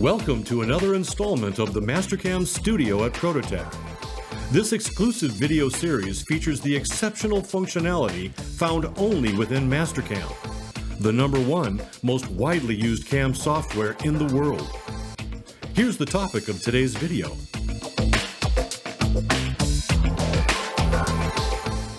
Welcome to another installment of the Mastercam studio at ProtoTek. This exclusive video series features the exceptional functionality found only within Mastercam, the number one most widely used cam software in the world. Here's the topic of today's video.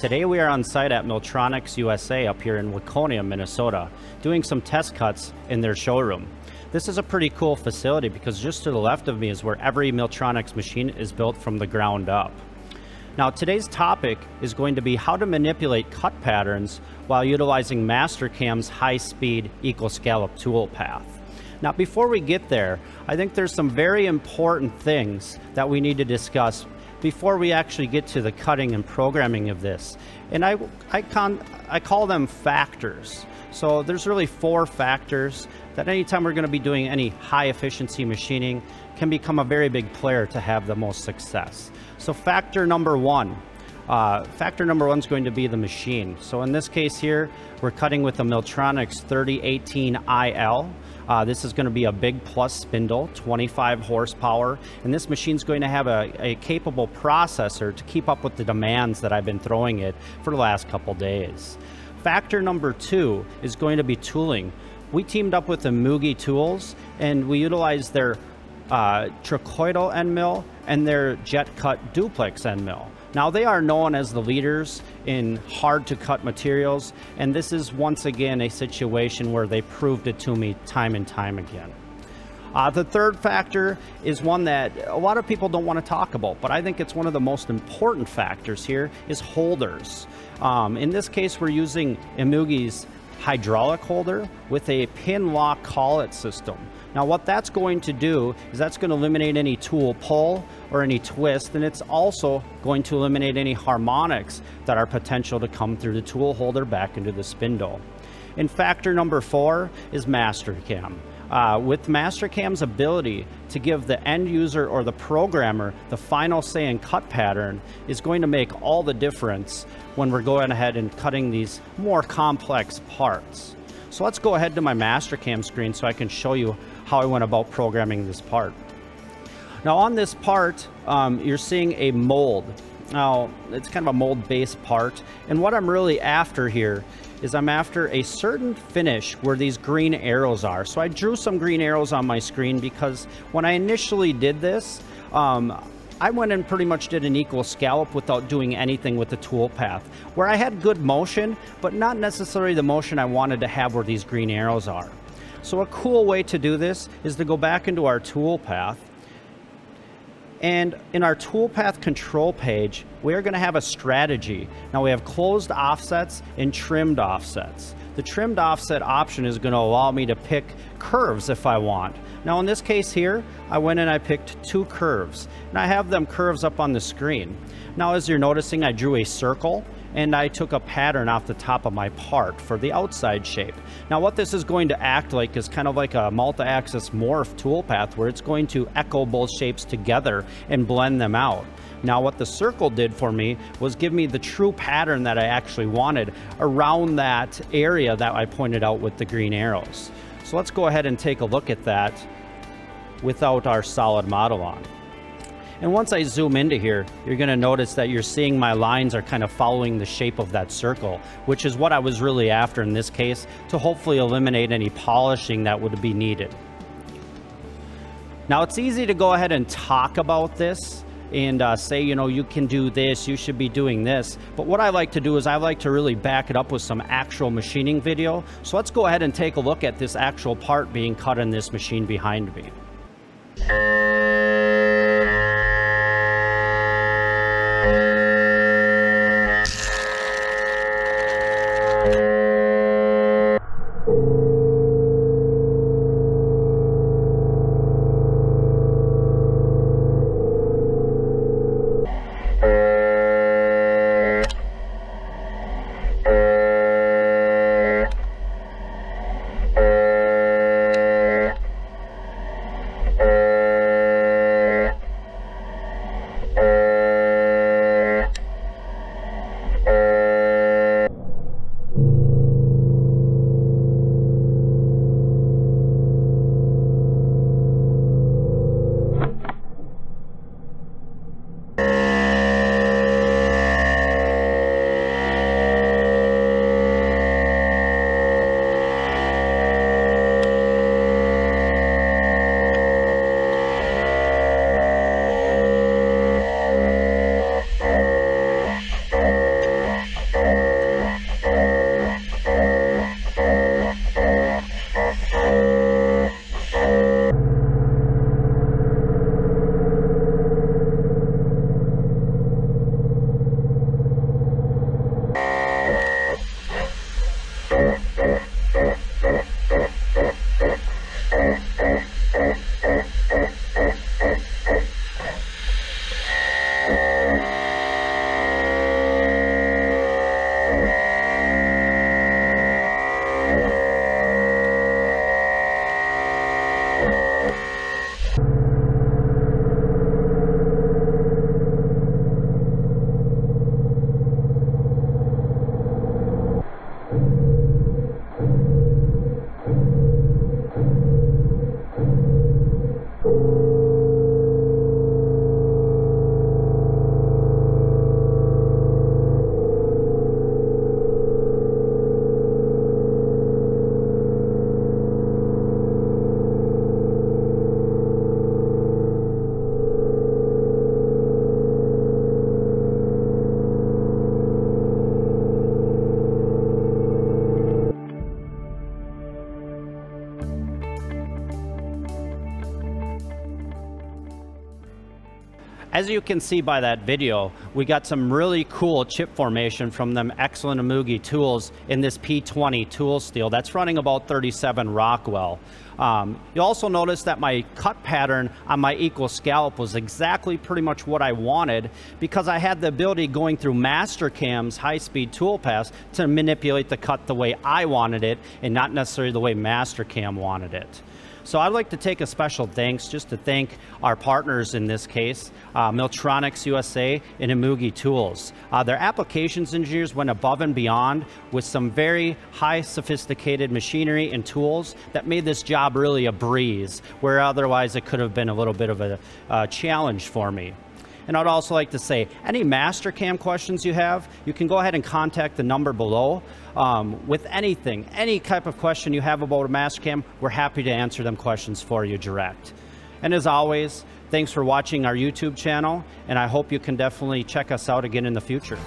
Today we are on site at Milltronics USA up here in Waconia, Minnesota, doing some test cuts in their showroom. This is a pretty cool facility because just to the left of me is where every Milltronics machine is built from the ground up. Now today's topic is going to be how to manipulate cut patterns while utilizing Mastercam's high-speed equal scallop tool path. Now before we get there, I think there's some very important things that we need to discuss before we actually get to the cutting and programming of this. And I, I, con, I call them factors. So there's really four factors that anytime we're going to be doing any high efficiency machining can become a very big player to have the most success. So factor number one, uh, factor number one is going to be the machine. So in this case here, we're cutting with a Milltronics 3018IL. Uh, this is going to be a big plus spindle, 25 horsepower, and this machine is going to have a, a, capable processor to keep up with the demands that I've been throwing it for the last couple days. Factor number two is going to be tooling. We teamed up with the Mugi Tools, and we utilized their uh, trochoidal end mill and their jet cut duplex end mill. Now they are known as the leaders in hard to cut materials and this is once again a situation where they proved it to me time and time again. Uh, the third factor is one that a lot of people don't want to talk about, but I think it's one of the most important factors here is holders. Um, in this case, we're using Emuge's hydraulic holder with a pin lock collet system. Now what that's going to do is that's going to eliminate any tool pull or any twist and it's also going to eliminate any harmonics that are potential to come through the tool holder back into the spindle. And factor number four is Mastercam. Uh, with Mastercam's ability to give the end user or the programmer the final say in cut pattern is going to make all the difference when we're going ahead and cutting these more complex parts. So let's go ahead to my Mastercam screen so I can show you how I went about programming this part. Now on this part, um, you're seeing a mold. Now, it's kind of a mold-based part, and what I'm really after here is I'm after a certain finish where these green arrows are. So I drew some green arrows on my screen because when I initially did this, um, I went and pretty much did an equal scallop without doing anything with the tool path, where I had good motion, but not necessarily the motion I wanted to have where these green arrows are. So a cool way to do this is to go back into our toolpath and in our toolpath control page, we are going to have a strategy. Now we have closed offsets and trimmed offsets. The trimmed offset option is going to allow me to pick curves if I want. Now in this case here, I went and I picked two curves and I have them curves up on the screen. Now as you're noticing, I drew a circle and I took a pattern off the top of my part for the outside shape. Now what this is going to act like is kind of like a multi-axis morph toolpath where it's going to echo both shapes together and blend them out. Now what the circle did for me was give me the true pattern that I actually wanted around that area that I pointed out with the green arrows. So let's go ahead and take a look at that without our solid model on. And once I zoom into here, you're going to notice that you're seeing my lines are kind of following the shape of that circle, which is what I was really after in this case to hopefully eliminate any polishing that would be needed. Now it's easy to go ahead and talk about this and uh, say, you know, you can do this, you should be doing this. But what I like to do is I like to really back it up with some actual machining video. So let's go ahead and take a look at this actual part being cut in this machine behind me. As you can see by that video, we got some really cool chip formation from them excellent Emuge tools in this P20 tool steel. That's running about 37 Rockwell. Um, you also notice that my cut pattern on my equal scallop was exactly pretty much what I wanted because I had the ability going through Mastercam's high-speed toolpaths to manipulate the cut the way I wanted it and not necessarily the way Mastercam wanted it. So I'd like to take a special thanks just to thank our partners in this case, uh, Milltronics USA and Emuge Tools. Uh, their applications engineers went above and beyond with some very high sophisticated machinery and tools that made this job really a breeze, where otherwise it could have been a little bit of a uh, challenge for me. And I'd also like to say, any Mastercam questions you have, you can go ahead and contact the number below. Um, with anything, any type of question you have about a Mastercam, we're happy to answer them questions for you direct. And as always, thanks for watching our YouTube channel, and I hope you can definitely check us out again in the future.